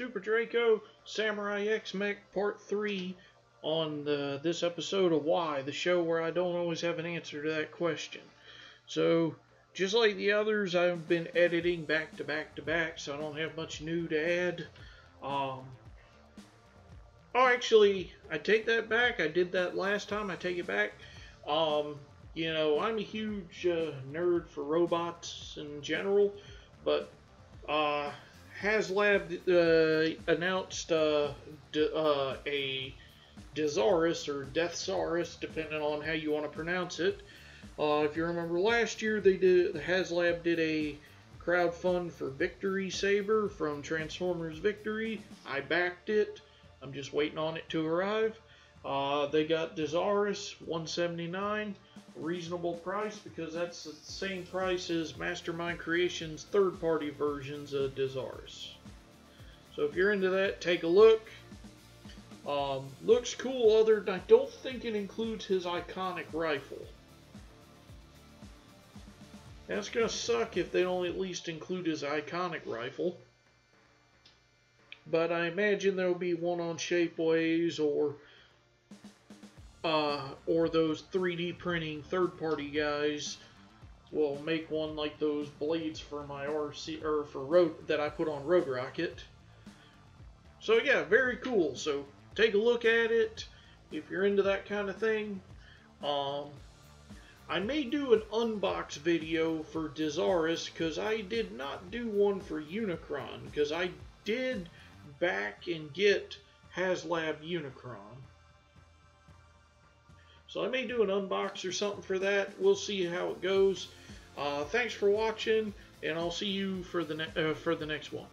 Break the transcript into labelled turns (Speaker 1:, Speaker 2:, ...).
Speaker 1: Super Draco Samurai X Mech Part 3 on the, this episode of Why, the show where I don't always have an answer to that question. So, just like the others, I've been editing back to back to back, so I don't have much new to add. Um, oh, actually, I take that back. I did that last time. I take it back. Um, you know, I'm a huge uh, nerd for robots in general, but uh, HasLab uh, announced uh, uh, a Dezaurus or Deathsaurus, depending on how you want to pronounce it. Uh, if you remember last year, they did the HasLab did a crowd fund for Victory Saber from Transformers Victory. I backed it. I'm just waiting on it to arrive. Uh, they got Dezaurus 179, reasonable price because that's the same price as Mastermind Creations third-party versions of Dezaurus. So if you're into that, take a look. Um, looks cool. Other, than I don't think it includes his iconic rifle. That's gonna suck if they don't at least include his iconic rifle. But I imagine there'll be one on Shapeways or uh, or those 3D printing third-party guys will make one like those blades for my RC or for road that I put on Road Rocket. So yeah, very cool. So take a look at it if you're into that kind of thing. Um, I may do an unbox video for Dezaurus because I did not do one for Unicron because I did back and get HasLab Unicron. So I may do an unbox or something for that. We'll see how it goes. Uh, thanks for watching, and I'll see you for the uh, for the next one.